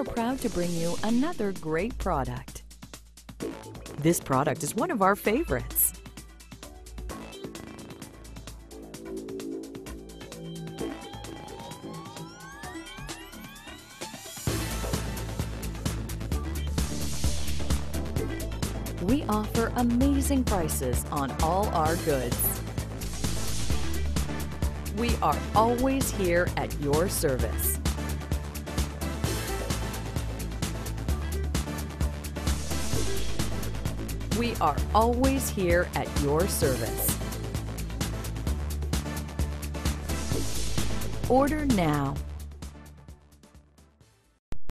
are proud to bring you another great product. This product is one of our favorites. We offer amazing prices on all our goods. We are always here at your service. We are always here at your service. Order now